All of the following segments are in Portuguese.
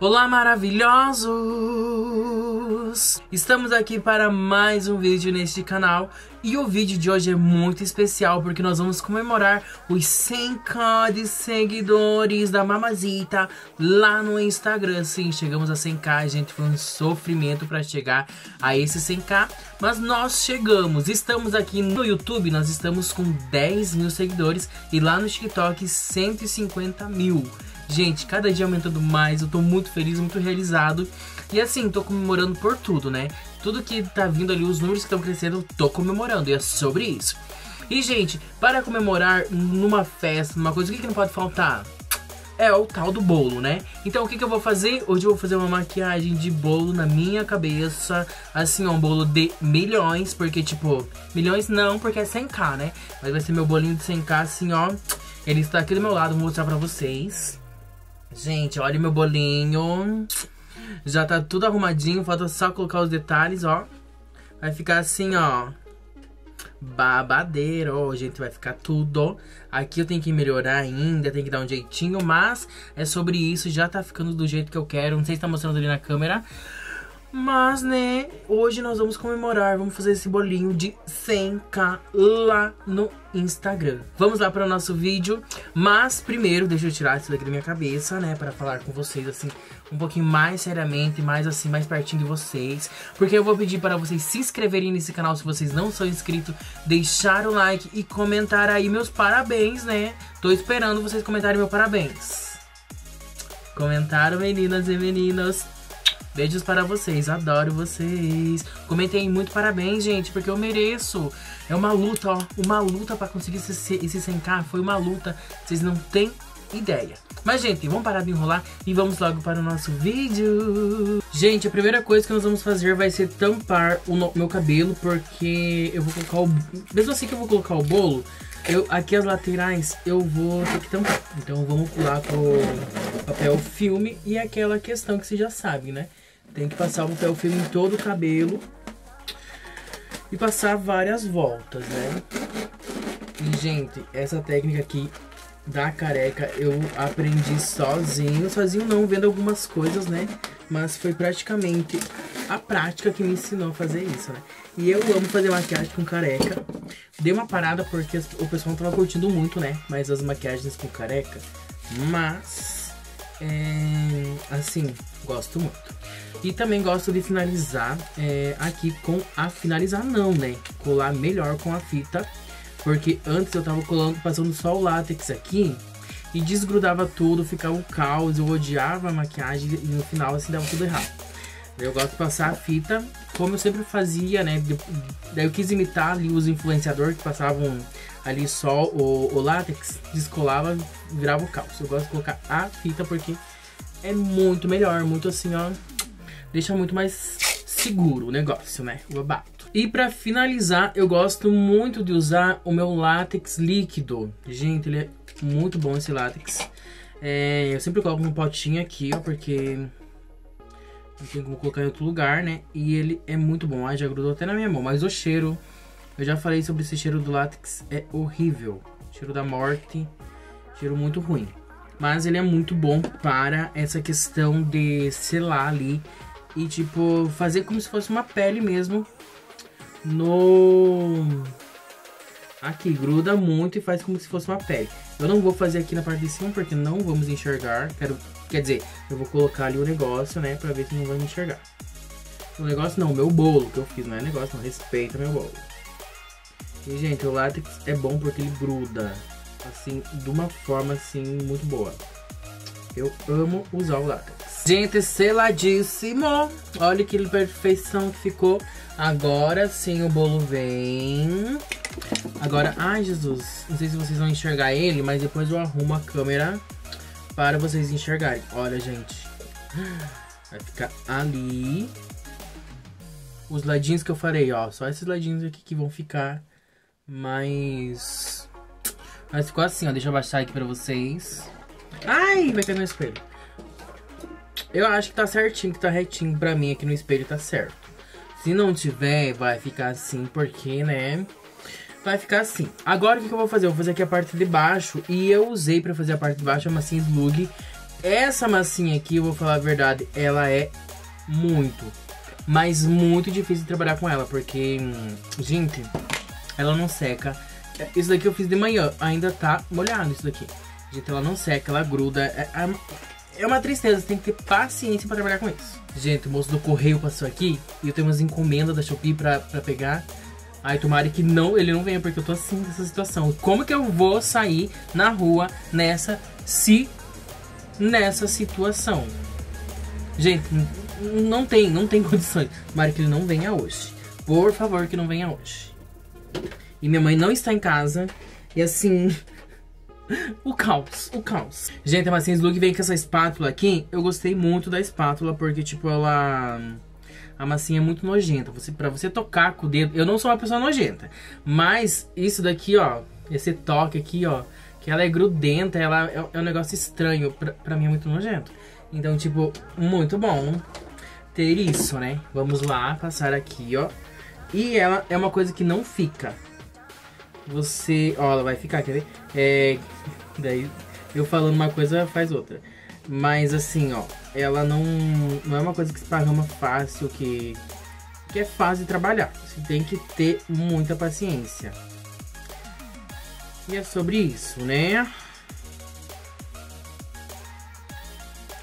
Olá, maravilhosos! Estamos aqui para mais um vídeo neste canal e o vídeo de hoje é muito especial porque nós vamos comemorar os 100k de seguidores da Mamazita lá no Instagram. Sim, chegamos a 100k, gente, foi um sofrimento para chegar a esse 100k, mas nós chegamos. Estamos aqui no YouTube, nós estamos com 10 mil seguidores e lá no TikTok 150 mil. Gente, cada dia aumentando mais, eu tô muito feliz, muito realizado. E assim, tô comemorando por tudo, né? Tudo que tá vindo ali, os números que estão crescendo, tô comemorando. E é sobre isso. E, gente, para comemorar numa festa, numa coisa, o que, que não pode faltar? É o tal do bolo, né? Então, o que, que eu vou fazer? Hoje eu vou fazer uma maquiagem de bolo na minha cabeça. Assim, ó, um bolo de milhões. Porque, tipo, milhões não, porque é 100k, né? Mas vai ser meu bolinho de 100k, assim, ó. Ele está aqui do meu lado, vou mostrar pra vocês. Gente, olha meu bolinho. Já tá tudo arrumadinho, falta só colocar os detalhes, ó. Vai ficar assim, ó. Babadeiro, gente, vai ficar tudo. Aqui eu tenho que melhorar ainda, tem que dar um jeitinho, mas é sobre isso, já tá ficando do jeito que eu quero. Não sei se tá mostrando ali na câmera. Mas, né, hoje nós vamos comemorar, vamos fazer esse bolinho de 100k lá no Instagram. Vamos lá para o nosso vídeo, mas primeiro deixa eu tirar isso daqui da minha cabeça, né, para falar com vocês assim um pouquinho mais seriamente, mais assim, mais pertinho de vocês, porque eu vou pedir para vocês se inscreverem nesse canal se vocês não são inscritos, deixar o like e comentar aí meus parabéns, né? Tô esperando vocês comentarem meu parabéns. Comentaram, meninas e meninos. Beijos para vocês, adoro vocês. Comentem muito parabéns, gente, porque eu mereço. É uma luta, ó, uma luta para conseguir esse, esse 100k. Foi uma luta, vocês não têm ideia. Mas, gente, vamos parar de enrolar e vamos logo para o nosso vídeo. Gente, a primeira coisa que nós vamos fazer vai ser tampar o meu cabelo, porque eu vou colocar o... Mesmo assim que eu vou colocar o bolo, eu, aqui as laterais eu vou ter que tampar. Então vamos pular pro papel filme e aquela questão que você já sabe, né? Tem que passar o papel filme em todo o cabelo e passar várias voltas, né? E, gente, essa técnica aqui da careca eu aprendi sozinho. Sozinho não, vendo algumas coisas, né? Mas foi praticamente a prática que me ensinou a fazer isso, né? E eu amo fazer maquiagem com careca. Dei uma parada porque o pessoal não tava curtindo muito, né? Mas as maquiagens com careca. Mas, é, assim, gosto muito. E também gosto de finalizar é, aqui com a finalizar não, né? Colar melhor com a fita. Porque antes eu tava colando, passando só o látex aqui. E desgrudava tudo, ficava um caos. Eu odiava a maquiagem e no final assim dava tudo errado. Eu gosto de passar a fita, como eu sempre fazia, né? Daí eu quis imitar ali os influenciadores que passavam ali só o, o látex, descolava, virava o caos. Eu gosto de colocar a fita porque é muito melhor, muito assim, ó deixa muito mais seguro o negócio, né? O abato. E pra finalizar, eu gosto muito de usar o meu látex líquido. Gente, ele é muito bom esse látex. É, eu sempre coloco um potinho aqui, ó, porque não tem como colocar em outro lugar, né? E ele é muito bom. Ah, já grudou até na minha mão. Mas o cheiro, eu já falei sobre esse cheiro do látex, é horrível. Cheiro da morte, cheiro muito ruim. Mas ele é muito bom para essa questão de selar ali e, tipo, fazer como se fosse uma pele mesmo no... Aqui, gruda muito e faz como se fosse uma pele. Eu não vou fazer aqui na parte de cima porque não vamos enxergar. Quero, quer dizer, eu vou colocar ali o negócio, né, pra ver se não vai me enxergar. O negócio não, meu bolo que eu fiz, não é negócio, não, respeita meu bolo. E, gente, o látex é bom porque ele gruda, assim, de uma forma, assim, muito boa. Eu amo usar o látex. Gente, seladíssimo. Olha que perfeição que ficou. Agora sim o bolo vem. Agora, ai Jesus, não sei se vocês vão enxergar ele, mas depois eu arrumo a câmera para vocês enxergarem. Olha, gente. Vai ficar ali. Os ladinhos que eu farei, ó. Só esses ladinhos aqui que vão ficar mais... Mas ficou assim, ó. Deixa eu abaixar aqui pra vocês. Ai, vai cair no espelho. Eu acho que tá certinho, que tá retinho pra mim aqui no espelho, tá certo. Se não tiver, vai ficar assim, porque, né? Vai ficar assim. Agora, o que, que eu vou fazer? Eu vou fazer aqui a parte de baixo. E eu usei pra fazer a parte de baixo a massinha Slug. Essa massinha aqui, eu vou falar a verdade, ela é muito, mas muito difícil de trabalhar com ela, porque, hum, gente, ela não seca. Isso daqui eu fiz de manhã, ainda tá molhado isso daqui. Gente, ela não seca, ela gruda. É, é, é uma tristeza, você tem que ter paciência pra trabalhar com isso. Gente, o moço do correio passou aqui e eu tenho umas encomendas da Shopee pra, pra pegar. Aí tomara que não, ele não venha, porque eu tô assim nessa situação. Como que eu vou sair na rua nessa se nessa situação? Gente, não tem, não tem condições. Tomara que ele não venha hoje. Por favor, que não venha hoje. E minha mãe não está em casa. E assim, o caos, o caos. Gente, a massinha Slug vem com essa espátula aqui. Eu gostei muito da espátula, porque, tipo, ela... A massinha é muito nojenta. Você, pra você tocar com o dedo... Eu não sou uma pessoa nojenta. Mas isso daqui, ó... Esse toque aqui, ó... Que ela é grudenta, ela é, é um negócio estranho. Pra, pra mim é muito nojento. Então, tipo, muito bom ter isso, né? Vamos lá, passar aqui, ó. E ela é uma coisa que não fica você. Ó, ela vai ficar, quer ver? É. Daí eu falando uma coisa faz outra. Mas assim, ó, ela não, não é uma coisa que se esparrama fácil, que, que é fácil de trabalhar. Você tem que ter muita paciência. E é sobre isso, né?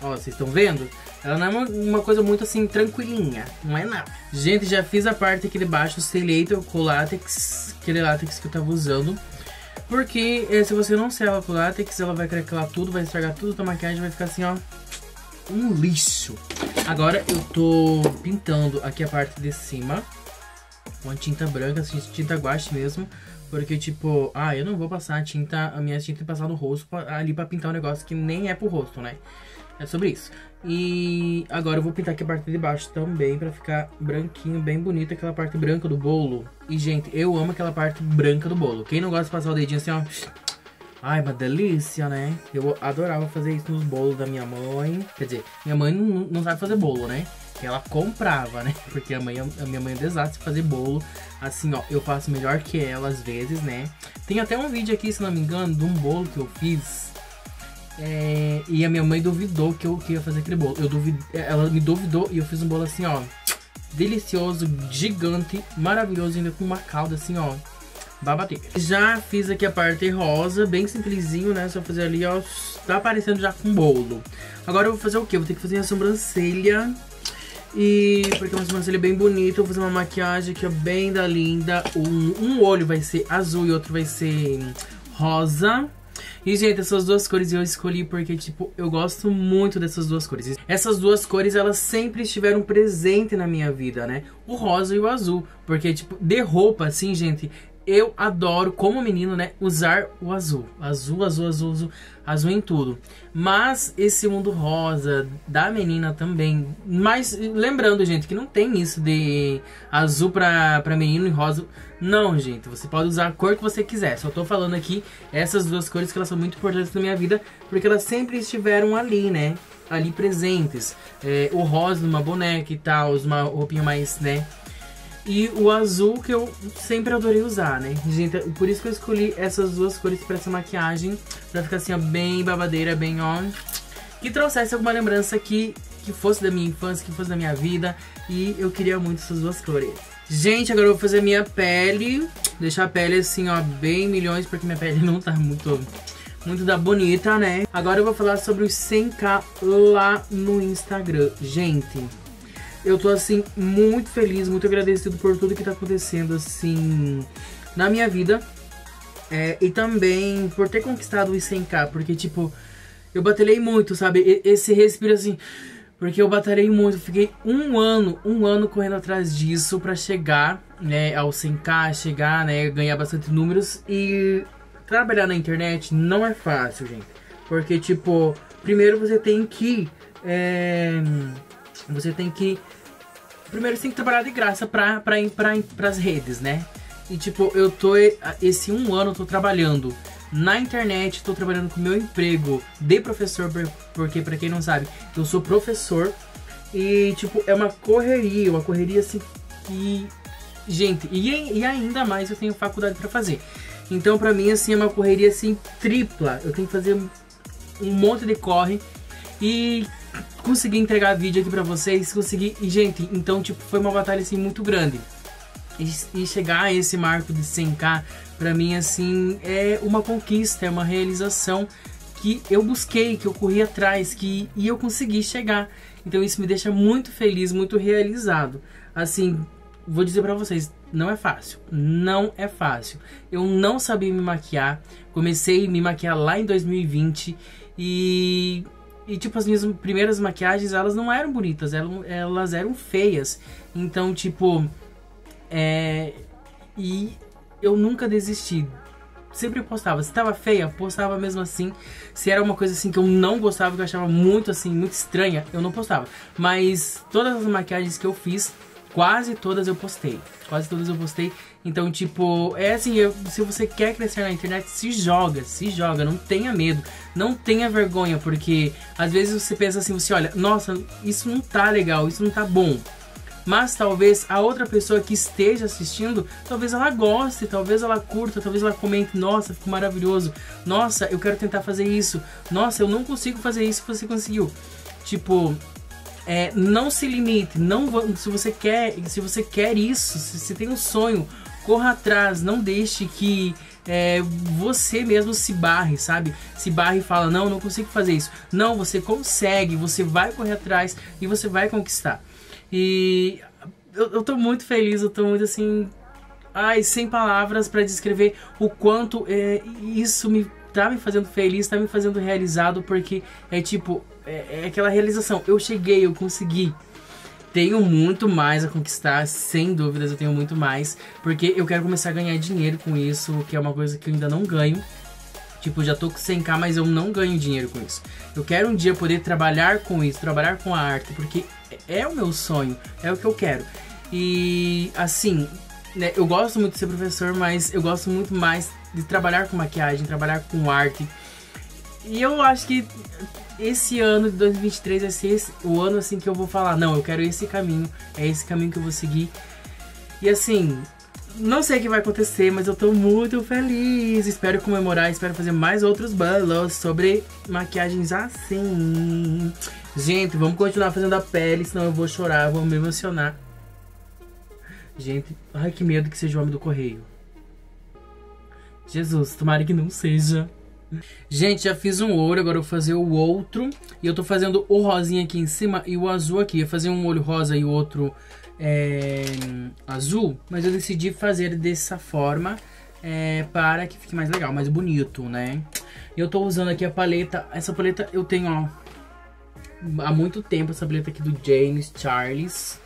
Ó, vocês estão vendo? Ela não é uma, uma, coisa muito assim, tranquilinha. Não é nada. Gente, já fiz a parte aqui de baixo, selator com látex. Aquele látex que eu tava usando. Porque eh, se você não sela com látex, ela vai craquelar tudo, vai estragar tudo, a maquiagem vai ficar assim, ó. Um lixo. Agora eu tô pintando aqui a parte de cima. Com a tinta branca, assim, tinta guache mesmo. Porque, tipo, ah, eu não vou passar a tinta, a minha tinta passar no rosto pra, ali pra pintar um negócio que nem é pro rosto, né? É sobre isso. E agora eu vou pintar aqui a parte de baixo também pra ficar branquinho, bem bonito, aquela parte branca do bolo. E, gente, eu amo aquela parte branca do bolo. Quem não gosta de passar o dedinho assim, ó... Ai, uma delícia, né? Eu adorava fazer isso nos bolos da minha mãe. Quer dizer, minha mãe não, não sabe fazer bolo, né? Ela comprava, né? Porque a, mãe, a minha mãe é desastre fazer bolo. Assim, ó, eu faço melhor que ela às vezes, né? Tem até um vídeo aqui, se não me engano, de um bolo que eu fiz é, e a minha mãe duvidou que eu que ia fazer aquele bolo. Eu duvid, ela me duvidou e eu fiz um bolo assim, ó. Delicioso, gigante, maravilhoso, ainda com uma calda assim, ó. Babateira. Já fiz aqui a parte rosa, bem simplesinho, né? Só fazer ali, ó. Tá aparecendo já com bolo. Agora eu vou fazer o quê? Vou ter que fazer a sobrancelha. E porque é uma sobrancelha bem bonita, eu vou fazer uma maquiagem aqui, ó, bem da linda. Um, um olho vai ser azul e outro vai ser rosa. E, gente, essas duas cores eu escolhi porque, tipo, eu gosto muito dessas duas cores. Essas duas cores, elas sempre estiveram presentes na minha vida, né? O rosa e o azul. Porque, tipo, de roupa, assim, gente, eu adoro, como menino, né, usar o azul. Azul, azul, azul, azul, azul em tudo. Mas esse mundo rosa da menina também. Mas lembrando, gente, que não tem isso de azul pra, pra menino e rosa. Não, gente, você pode usar a cor que você quiser. Só tô falando aqui essas duas cores que elas são muito importantes na minha vida, porque elas sempre estiveram ali, né? Ali presentes. É, o rosa numa boneca e tal, uma roupinha mais, né? E o azul que eu sempre adorei usar, né? Gente, por isso que eu escolhi essas duas cores pra essa maquiagem. Pra ficar assim, ó, bem babadeira, bem on. Que trouxesse alguma lembrança que, que fosse da minha infância, que fosse da minha vida. E eu queria muito essas duas cores. Gente, agora eu vou fazer minha pele. Deixar a pele assim, ó, bem milhões, porque minha pele não tá muito muito da bonita, né? Agora eu vou falar sobre os 100k lá no Instagram. Gente, eu tô, assim, muito feliz, muito agradecido por tudo que tá acontecendo, assim, na minha vida. É, e também por ter conquistado os 100k, porque, tipo, eu batalhei muito, sabe? Esse respiro, assim... Porque eu batalhei muito, fiquei um ano, um ano correndo atrás disso pra chegar, né, ao 100k, chegar, né, ganhar bastante números. E trabalhar na internet não é fácil, gente. Porque, tipo, primeiro você tem que... É, você tem que Primeiro você tem que trabalhar de graça pra, pra pra, pras redes, né? E tipo, eu tô. Esse um ano eu tô trabalhando na internet, tô trabalhando com meu emprego de professor, porque para quem não sabe, eu sou professor. E tipo, é uma correria, uma correria assim que. Gente, e, e ainda mais eu tenho faculdade para fazer. Então pra mim assim é uma correria assim tripla. Eu tenho que fazer um monte de corre E consegui entregar vídeo aqui pra vocês, consegui... E, gente, então, tipo, foi uma batalha, assim, muito grande. E, e chegar a esse marco de 100k, pra mim, assim, é uma conquista, é uma realização que eu busquei, que eu corri atrás, que e eu consegui chegar. Então isso me deixa muito feliz, muito realizado. Assim, vou dizer para vocês, não é fácil. Não é fácil. Eu não sabia me maquiar. Comecei a me maquiar lá em 2020 e e tipo as minhas primeiras maquiagens, elas não eram bonitas, elas, elas eram feias. Então, tipo, é e eu nunca desisti sempre postava. Se tava feia, postava mesmo assim. Se era uma coisa assim que eu não gostava, que eu achava muito assim, muito estranha, eu não postava. Mas todas as maquiagens que eu fiz, quase todas eu postei. Quase todas eu postei. Então, tipo, é assim, eu, se você quer crescer na internet, se joga, se joga, não tenha medo, não tenha vergonha, porque às vezes você pensa assim, você olha, nossa, isso não tá legal, isso não tá bom. Mas talvez a outra pessoa que esteja assistindo, talvez ela goste, talvez ela curta, talvez ela comente, nossa, ficou maravilhoso, nossa, eu quero tentar fazer isso, nossa, eu não consigo fazer isso você conseguiu. Tipo, é, não se limite, não se você quer, se você quer isso, se você tem um sonho, corra atrás, não deixe que é, você mesmo se barre, sabe? Se barre e fala, não, não consigo fazer isso. Não, você consegue, você vai correr atrás e você vai conquistar. E eu, eu tô muito feliz, eu tô muito assim. Ai, sem palavras para descrever o quanto é, isso me tá me fazendo feliz, tá me fazendo realizado, porque é tipo, é, é aquela realização. Eu cheguei, eu consegui. Tenho muito mais a conquistar, sem dúvidas eu tenho muito mais, porque eu quero começar a ganhar dinheiro com isso, que é uma coisa que eu ainda não ganho. Tipo, já tô com 100k, mas eu não ganho dinheiro com isso. Eu quero um dia poder trabalhar com isso, trabalhar com a arte, porque é o meu sonho, é o que eu quero. E assim, né, eu gosto muito de ser professor, mas eu gosto muito mais de trabalhar com maquiagem, trabalhar com arte. E eu acho que esse ano de 2023 vai ser esse, o ano assim que eu vou falar, não, eu quero esse caminho, é esse caminho que eu vou seguir. E assim, não sei o que vai acontecer, mas eu tô muito feliz. Espero comemorar, espero fazer mais outros balos sobre maquiagens assim. Gente, vamos continuar fazendo a pele, senão eu vou chorar, vou me emocionar. Gente, ai que medo que seja o homem do correio. Jesus, tomara que não seja. Gente, já fiz um olho, agora eu vou fazer o outro. E eu tô fazendo o rosinha aqui em cima e o azul aqui. Eu fazer um olho rosa e o outro é, azul, mas eu decidi fazer dessa forma é, para que fique mais legal, mais bonito, né? Eu tô usando aqui a paleta, essa paleta eu tenho, ó, há muito tempo, essa paleta aqui do James Charles.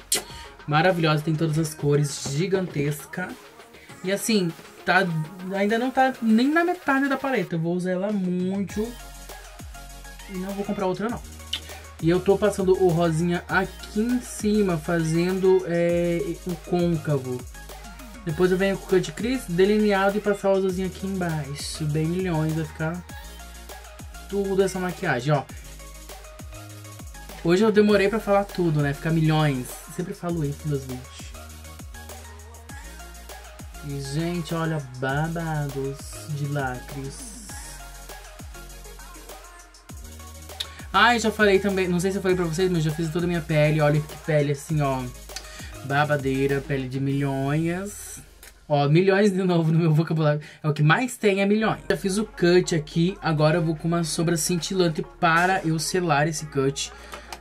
Maravilhosa, tem todas as cores, gigantesca. E assim, tá, ainda não tá nem na metade da paleta, eu vou usar ela muito. E não vou comprar outra não. E eu tô passando o rosinha aqui em cima, fazendo é, o côncavo. Depois eu venho com o cut crease delineado e passar o azulzinho aqui embaixo. Bem milhões, vai ficar tudo essa maquiagem, ó. Hoje eu demorei pra falar tudo, né? Ficar milhões. sempre falo isso nos vídeos. E, gente, olha, babados de lacres. Ah, já falei também, não sei se eu falei pra vocês, mas já fiz toda a minha pele. Olha que pele assim, ó. Babadeira, pele de milhões. Ó, milhões de novo no meu vocabulário. É o que mais tem, é milhões. Já fiz o cut aqui, agora eu vou com uma sombra cintilante para eu selar esse cut.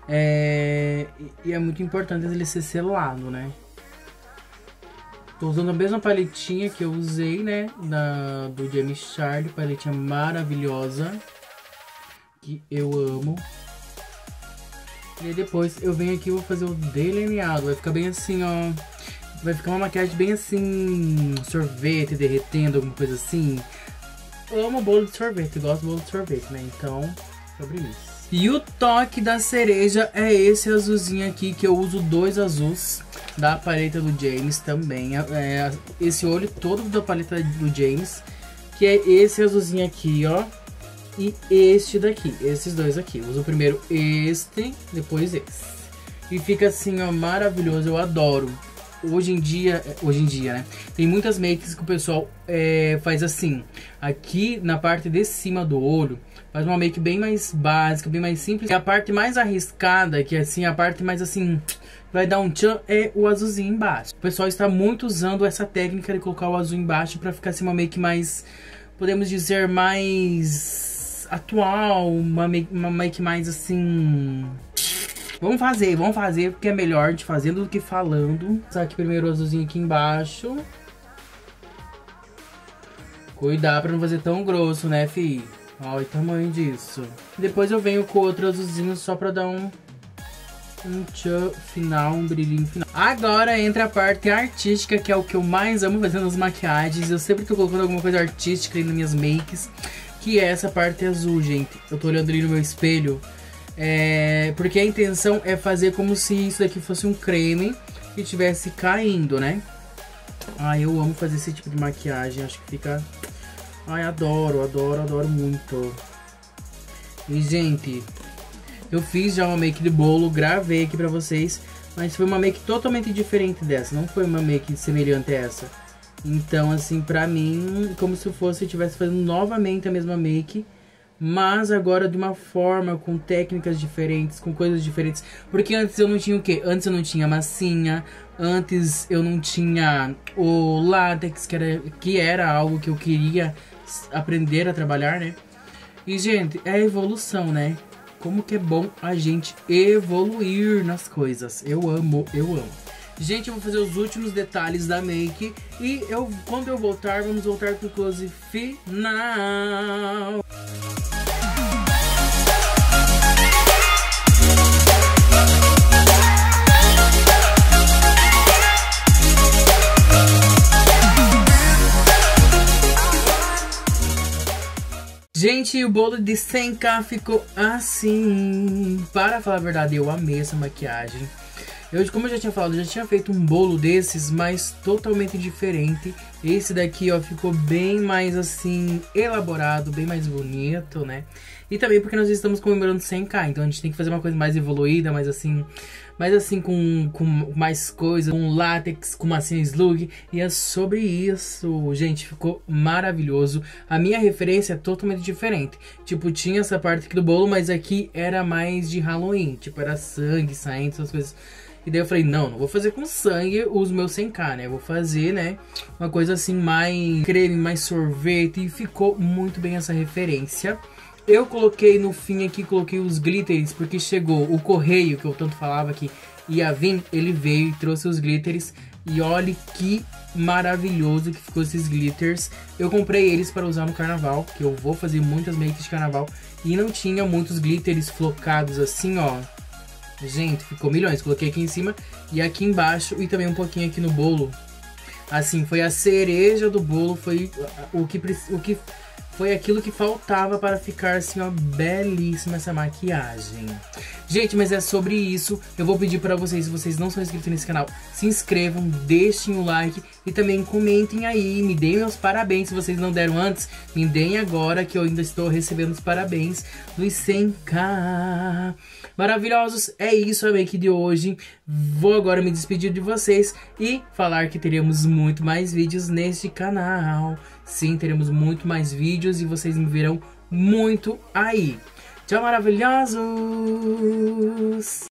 É... E é muito importante ele ser selado, né? Tô usando a mesma paletinha que eu usei, né? Do James Charlie, paletinha maravilhosa que eu amo. E depois eu venho aqui e vou fazer o delineado. Vai ficar bem assim, ó. Vai ficar uma maquiagem bem assim, sorvete derretendo, alguma coisa assim. Eu amo bolo de sorvete, gosto de bolo de sorvete, né? Então, sobre isso. E o toque da cereja é esse azulzinho aqui, que eu uso dois azuis da paleta do James também. É, é esse olho todo da paleta do James, que é esse azulzinho aqui, ó e este daqui, esses dois aqui. uso primeiro este, depois esse. E fica assim, ó, maravilhoso, eu adoro. Hoje em dia, hoje em dia, né? Tem muitas makes que o pessoal é, faz assim. Aqui na parte de cima do olho, Faz uma make bem mais básica, bem mais simples. E a parte mais arriscada, que é assim, a parte mais assim, vai dar um tchan, é o azulzinho embaixo. O pessoal está muito usando essa técnica de colocar o azul embaixo pra ficar assim uma make mais, podemos dizer, mais atual, uma make, uma make mais assim... Vamos fazer, vamos fazer, porque é melhor de fazendo do que falando. Só aqui primeiro o azulzinho aqui embaixo. Cuidar pra não fazer tão grosso, né, fi? Olha o tamanho disso. Depois eu venho com outro azulzinho só pra dar um... Um tchan final, um brilhinho final. Agora entra a parte artística, que é o que eu mais amo fazer nas maquiagens. Eu sempre tô colocando alguma coisa artística aí nas minhas makes. Que é essa parte azul, gente. Eu tô olhando ali no meu espelho. É... Porque a intenção é fazer como se isso daqui fosse um creme que estivesse caindo, né? Ah, eu amo fazer esse tipo de maquiagem. Acho que fica Ai, adoro, adoro, adoro muito. E, gente, eu fiz já uma make de bolo, gravei aqui pra vocês. Mas foi uma make totalmente diferente dessa. Não foi uma make semelhante a essa. Então, assim, pra mim, como se fosse eu estivesse fazendo novamente a mesma make. Mas agora de uma forma, com técnicas diferentes, com coisas diferentes. Porque antes eu não tinha o quê? Antes eu não tinha massinha. Antes eu não tinha o látex, que era, que era algo que eu queria aprender a trabalhar, né? E, gente, é evolução, né? Como que é bom a gente evoluir nas coisas. Eu amo, eu amo. Gente, eu vou fazer os últimos detalhes da make. E eu, quando eu voltar, vamos voltar pro close final. Gente, o bolo de 100k ficou assim. Para falar a verdade, eu amei essa maquiagem. Eu, como eu já tinha falado, eu já tinha feito um bolo desses, mas totalmente diferente. Esse daqui, ó, ficou bem mais, assim, elaborado, bem mais bonito, né? E também porque nós estamos comemorando 100k, então a gente tem que fazer uma coisa mais evoluída, mais assim, mais assim com, com mais coisa, com látex, com massinha slug. E é sobre isso, gente, ficou maravilhoso. A minha referência é totalmente diferente. Tipo, tinha essa parte aqui do bolo, mas aqui era mais de Halloween. Tipo, era sangue saindo, essas coisas. E daí eu falei, não, não vou fazer com sangue os meus 100k, né? Eu vou fazer, né, uma coisa assim mais creme, mais sorvete. E ficou muito bem essa referência. Eu coloquei no fim aqui, coloquei os glitters, porque chegou o correio que eu tanto falava que ia vir, ele veio e trouxe os glitters. E olhe que maravilhoso que ficou esses glitters. Eu comprei eles para usar no carnaval, que eu vou fazer muitas makes de carnaval. E não tinha muitos glitters flocados assim, ó. Gente, ficou milhões. Coloquei aqui em cima e aqui embaixo e também um pouquinho aqui no bolo. Assim, foi a cereja do bolo, foi o que, o que foi aquilo que faltava para ficar assim, ó, belíssima essa maquiagem. Gente, mas é sobre isso. Eu vou pedir para vocês, se vocês não são inscritos nesse canal, se inscrevam, deixem o like e também comentem aí, me deem meus parabéns. Se vocês não deram antes, me deem agora que eu ainda estou recebendo os parabéns dos 100k. Maravilhosos, é isso a make de hoje. Vou agora me despedir de vocês e falar que teremos muito mais vídeos neste canal. Sim, teremos muito mais vídeos e vocês me verão muito aí. Tchau, maravilhosos!